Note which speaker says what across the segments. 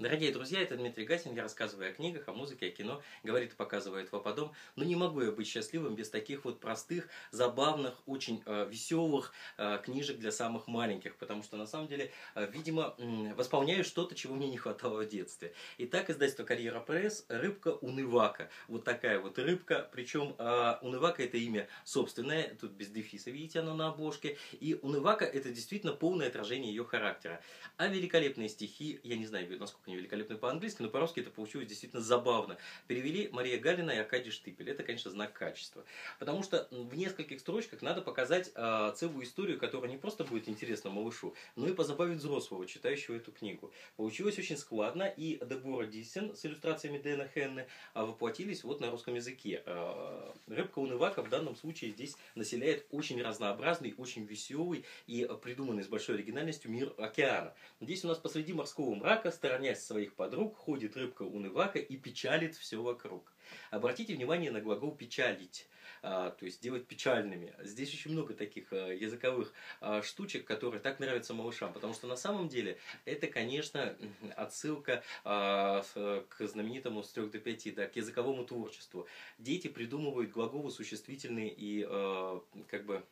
Speaker 1: Дорогие друзья, это Дмитрий Гасин. Я рассказываю о книгах, о музыке, о кино. Говорит и показывает Вападом. Но не могу я быть счастливым без таких вот простых, забавных, очень э, веселых э, книжек для самых маленьких. Потому что на самом деле, э, видимо, э, восполняю что-то, чего мне не хватало в детстве. Итак, издательство Карьера Пресс. Рыбка Унывака. Вот такая вот рыбка. Причем э, Унывака это имя собственное. Тут без дефиса, видите, оно на обложке. И Унывака это действительно полное отражение ее характера. А великолепные стихи, я не знаю, насколько они великолепны по-английски, но по-русски это получилось действительно забавно. Перевели Мария Галина и Аркадий Штыпель. Это, конечно, знак качества. Потому что в нескольких строчках надо показать э, целую историю, которая не просто будет интересна малышу, но и позабавит взрослого, читающего эту книгу. Получилось очень складно, и Дебора Диссен с иллюстрациями Дэна Хенны э, воплотились вот на русском языке. Э, рыбка Унывака в данном случае здесь населяет очень разнообразный, очень веселый и придуманный с большой оригинальностью мир океана. Здесь у нас посреди морского мрака, сторонясь своих подруг ходит рыбка унывака и печалит все вокруг. Обратите внимание на глагол «печалить», а, то есть делать печальными. Здесь очень много таких а, языковых а, штучек, которые так нравятся малышам, потому что на самом деле это, конечно, отсылка к знаменитому с 3 до 5, да, к языковому творчеству. Дети придумывают глаголы существительные и как бы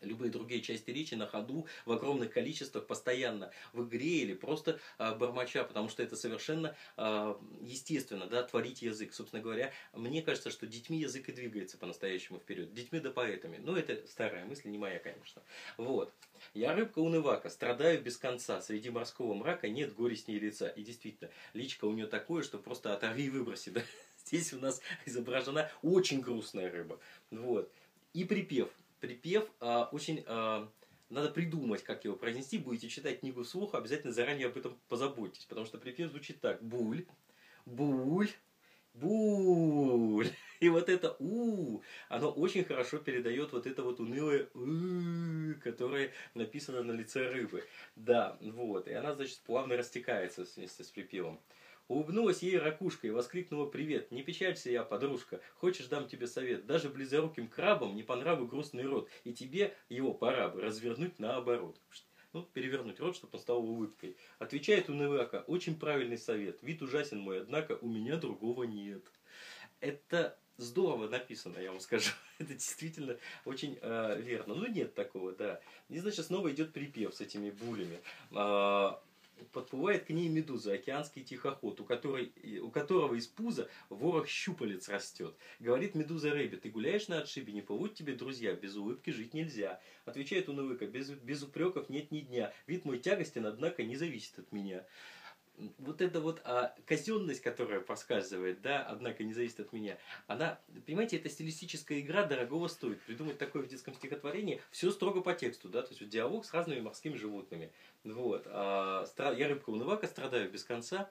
Speaker 1: любые другие части речи на ходу в огромных количествах постоянно в игре или просто э, бормоча, потому что это совершенно э, естественно, да, творить язык. Собственно говоря, мне кажется, что детьми язык и двигается по-настоящему вперед. Детьми да поэтами. Но это старая мысль, не моя, конечно. Вот. Я рыбка унывака, страдаю без конца. Среди морского мрака нет горестней лица. И действительно, личка у нее такое, что просто оторви и выброси. Да? Здесь у нас изображена очень грустная рыба. Вот. И припев – припев э, очень э, надо придумать, как его произнести. Будете читать книгу вслух, обязательно заранее об этом позаботьтесь, потому что припев звучит так: буль, буль, буль. И вот это у, оно очень хорошо передает вот это вот унылое у, которое написано на лице рыбы. Да, вот. И она, значит, плавно растекается вместе с припевом. Улыбнулась ей ракушка и воскликнула «Привет! Не печалься я, подружка! Хочешь, дам тебе совет? Даже близоруким крабам не по нраву грустный рот, и тебе его пора бы развернуть наоборот». Ну, перевернуть рот, чтобы он стал улыбкой. Отвечает унывака «Очень правильный совет. Вид ужасен мой, однако у меня другого нет». Это здорово написано, я вам скажу. Это действительно очень э, верно. Ну, нет такого, да. И, значит, снова идет припев с этими булями. Э, подплывает к ней медуза, океанский тихоход, у, которой, у которого из пуза ворох щупалец растет. Говорит медуза Рэбби, ты гуляешь на отшибе, не плывут тебе друзья, без улыбки жить нельзя. Отвечает унывыка, без, без упреков нет ни дня, вид мой тягостен, однако не зависит от меня вот эта вот а, казенность, которая проскальзывает, да, однако не зависит от меня, она, понимаете, это стилистическая игра дорогого стоит. Придумать такое в детском стихотворении, все строго по тексту, да, то есть вот диалог с разными морскими животными. Вот. А, я рыбка унывака, страдаю без конца,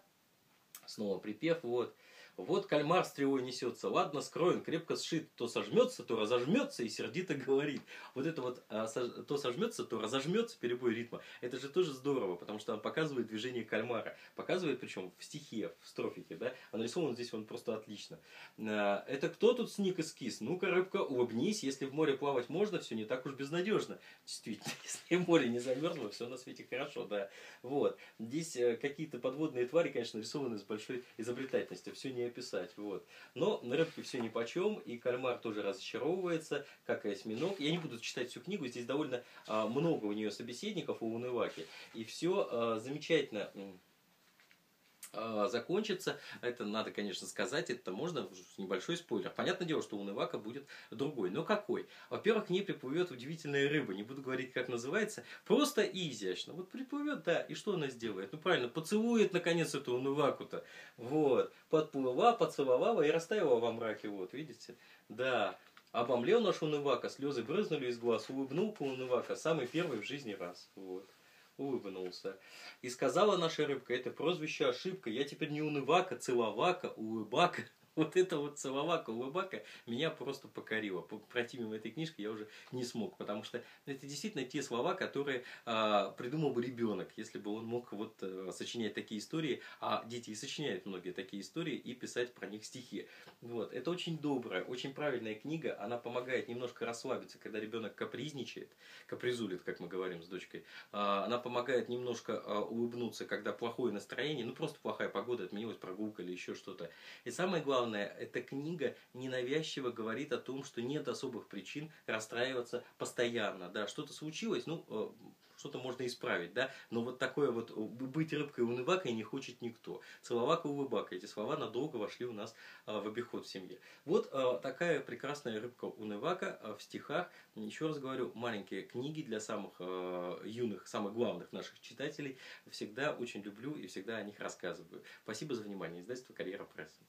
Speaker 1: снова припев, вот. Вот кальмар стрелой несется, ладно скроен, крепко сшит, то сожмется, то разожмется и сердито говорит. Вот это вот а, то сожмется, то разожмется, перебой ритма. Это же тоже здорово, потому что он показывает движение кальмара. Показывает, причем в стихе, в строфике, да. А нарисован здесь он просто отлично. А, это кто тут сник эскиз? Ну-ка, рыбка, улыбнись, если в море плавать можно, все не так уж безнадежно. Действительно, если море не замерзло, все на свете хорошо, да. Вот. Здесь э, какие-то подводные твари, конечно, рисованы с большой изобретательностью. Все не описать. Вот. Но на рыбке все ни почем, и кальмар тоже разочаровывается, как и осьминог. Я не буду читать всю книгу, здесь довольно а, много у нее собеседников у Унываки. И все а, замечательно закончится. Это надо, конечно, сказать, это можно, небольшой спойлер. Понятное дело, что у Невака будет другой. Но какой? Во-первых, к ней приплывет удивительная рыба. Не буду говорить, как называется. Просто и изящно. Вот приплывет, да, и что она сделает? Ну, правильно, поцелует, наконец, эту Унываку-то. Вот. Подплыла, поцеловала и растаяла во мраке. Вот, видите? Да. Обомлел наш Унывака, слезы брызнули из глаз, улыбнул Унывака, самый первый в жизни раз. Вот улыбнулся. И сказала наша рыбка, это прозвище ошибка, я теперь не унывака, целовака, улыбака. Вот это вот Салавака Улыбака меня просто покорило. Пройти мимо этой книжки я уже не смог, потому что это действительно те слова, которые а, придумал бы ребенок, если бы он мог вот а, сочинять такие истории, а дети и сочиняют многие такие истории и писать про них стихи. Вот. Это очень добрая, очень правильная книга, она помогает немножко расслабиться, когда ребенок капризничает, капризулит, как мы говорим с дочкой. А, она помогает немножко а, улыбнуться, когда плохое настроение, ну просто плохая погода, отменилась прогулка или еще что-то. И самое главное, эта книга ненавязчиво говорит о том, что нет особых причин расстраиваться постоянно. Да, что-то случилось, ну, э, что-то можно исправить, да, но вот такое вот быть рыбкой унывакой не хочет никто. Целовака улыбака, эти слова надолго вошли у нас а, в обиход в семье. Вот такая прекрасная рыбка унывака в стихах. Еще раз говорю, маленькие книги для самых юных, самых главных наших читателей всегда очень люблю и всегда о них рассказываю. Спасибо за внимание. Издательство «Карьера пресса».